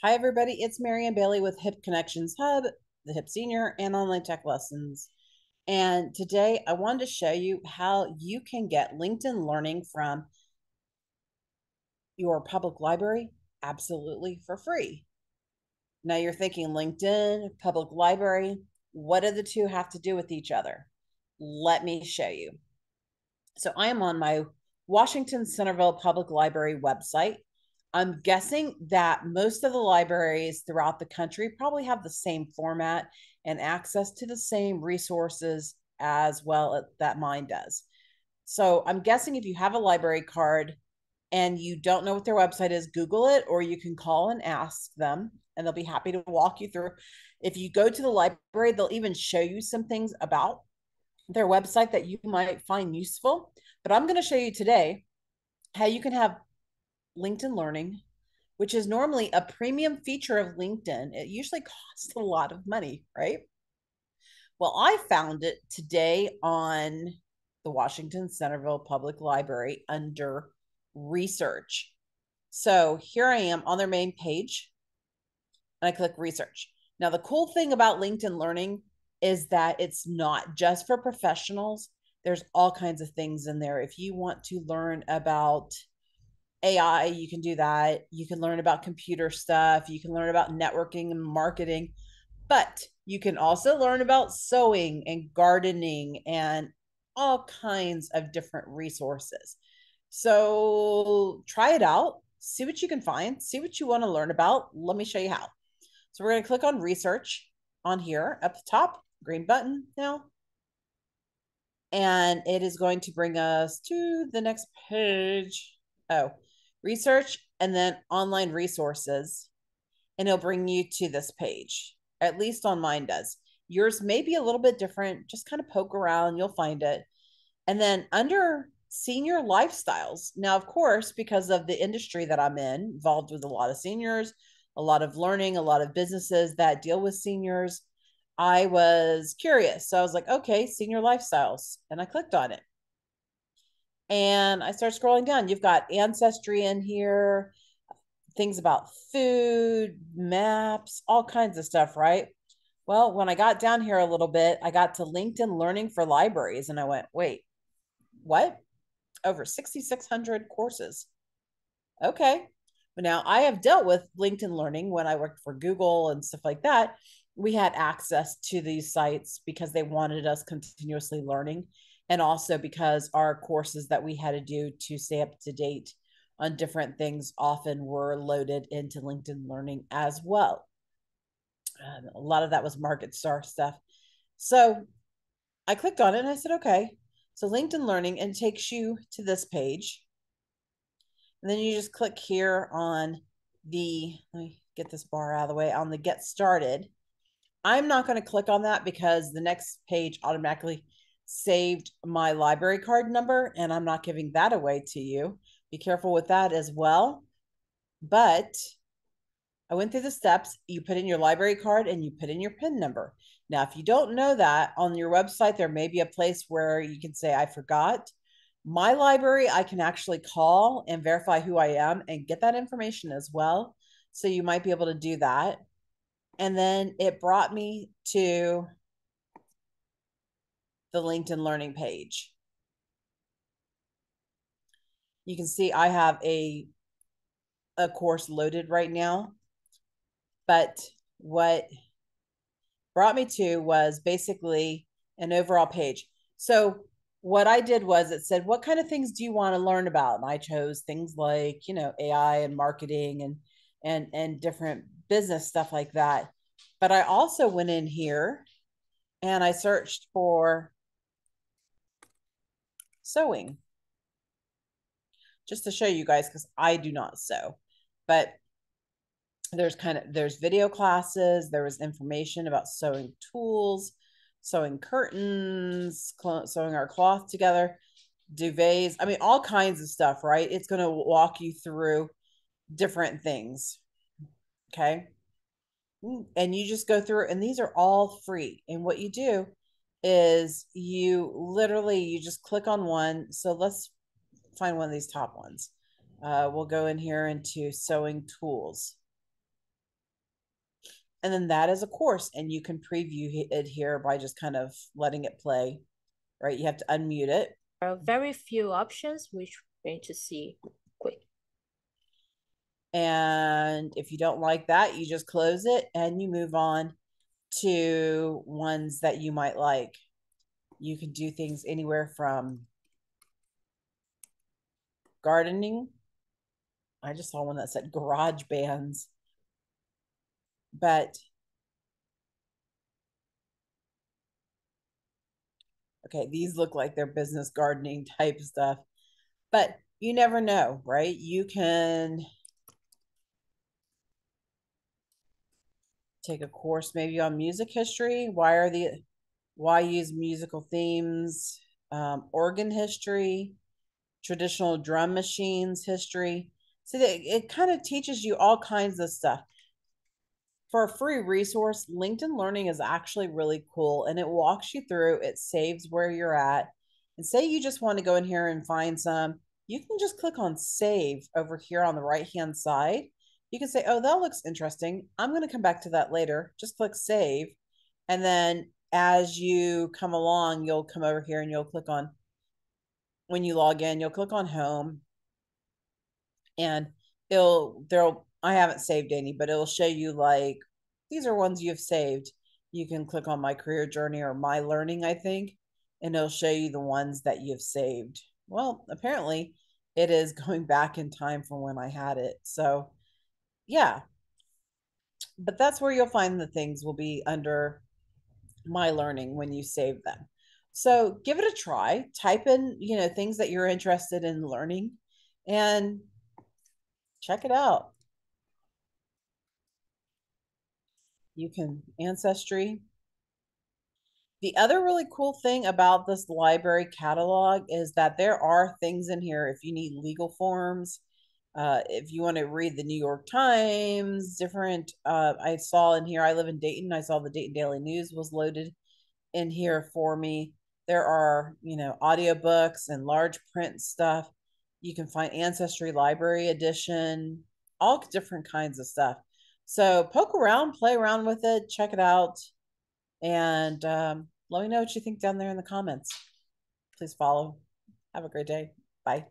Hi, everybody. It's Marianne Bailey with Hip Connections Hub, the Hip Senior, and Online Tech Lessons. And today I wanted to show you how you can get LinkedIn Learning from your public library absolutely for free. Now you're thinking LinkedIn, public library, what do the two have to do with each other? Let me show you. So I am on my Washington Centerville Public Library website. I'm guessing that most of the libraries throughout the country probably have the same format and access to the same resources as well uh, that mine does. So I'm guessing if you have a library card and you don't know what their website is, Google it, or you can call and ask them, and they'll be happy to walk you through. If you go to the library, they'll even show you some things about their website that you might find useful. But I'm going to show you today how you can have LinkedIn Learning, which is normally a premium feature of LinkedIn. It usually costs a lot of money, right? Well, I found it today on the Washington Centerville Public Library under research. So here I am on their main page and I click research. Now, the cool thing about LinkedIn Learning is that it's not just for professionals. There's all kinds of things in there. If you want to learn about AI, you can do that. You can learn about computer stuff. You can learn about networking and marketing. But you can also learn about sewing and gardening and all kinds of different resources. So try it out, see what you can find, see what you want to learn about. Let me show you how. So we're going to click on research on here up the top, green button now. And it is going to bring us to the next page. Oh, research and then online resources. And it'll bring you to this page. At least on mine does. Yours may be a little bit different. Just kind of poke around, you'll find it. And then under senior lifestyles. Now, of course, because of the industry that I'm in, involved with a lot of seniors, a lot of learning, a lot of businesses that deal with seniors, I was curious. So I was like, okay, senior lifestyles. And I clicked on it. And I start scrolling down. You've got ancestry in here, things about food, maps, all kinds of stuff, right? Well, when I got down here a little bit, I got to LinkedIn Learning for Libraries and I went, wait, what? over 6,600 courses. Okay. But now I have dealt with LinkedIn Learning when I worked for Google and stuff like that. We had access to these sites because they wanted us continuously learning. And also because our courses that we had to do to stay up to date on different things often were loaded into LinkedIn Learning as well. Um, a lot of that was MarketStar stuff. So I clicked on it and I said, okay, so LinkedIn Learning and takes you to this page. And then you just click here on the, let me get this bar out of the way, on the get started. I'm not going to click on that because the next page automatically saved my library card number and I'm not giving that away to you. Be careful with that as well. But I went through the steps. You put in your library card and you put in your PIN number. Now, if you don't know that on your website, there may be a place where you can say, I forgot. My library, I can actually call and verify who I am and get that information as well. So you might be able to do that. And then it brought me to the LinkedIn Learning page. You can see I have a, a course loaded right now. But what brought me to was basically an overall page. So what I did was it said, what kind of things do you want to learn about? And I chose things like, you know, AI and marketing and and and different business stuff like that. But I also went in here and I searched for sewing. Just to show you guys, because I do not sew. But there's kind of there's video classes there was information about sewing tools sewing curtains sewing our cloth together duvets i mean all kinds of stuff right it's going to walk you through different things okay mm, and you just go through and these are all free and what you do is you literally you just click on one so let's find one of these top ones uh, we'll go in here into sewing tools And then that is a course, and you can preview it here by just kind of letting it play, right? You have to unmute it. There are very few options, which we're going to see quick. And if you don't like that, you just close it and you move on to ones that you might like. You can do things anywhere from gardening. I just saw one that said garage bands. But okay, these look like they're business gardening type stuff. But you never know, right? You can take a course maybe on music history. Why are the why use musical themes? Um, organ history, traditional drum machines history. So it, it kind of teaches you all kinds of stuff. For a free resource, LinkedIn Learning is actually really cool and it walks you through, it saves where you're at. And say you just want to go in here and find some, you can just click on save over here on the right hand side you can say, oh, that looks interesting. I'm going to come back to that later. Just click save. And then as you come along, you'll come over here and you'll click on, when you log in, you'll click on home and it'll, there'll, I haven't saved any, but it'll show you like, these are ones you've saved. You can click on my career journey or my learning, I think, and it'll show you the ones that you've saved. Well, apparently it is going back in time from when I had it. So yeah. But that's where you'll find the things will be under my learning when you save them. So give it a try. Type in, you know, things that you're interested in learning and check it out. You can ancestry. The other really cool thing about this library catalog is that there are things in here if you need legal forms, uh, if you want to read the New York Times, different, uh, I saw in here, I live in Dayton. I saw the Dayton Daily News was loaded in here for me. There are, you know, audiobooks and large print stuff. You can find Ancestry Library Edition, all different kinds of stuff. So poke around, play around with it, check it out, and um, let me know what you think down there in the comments. Please follow. Have a great day. Bye.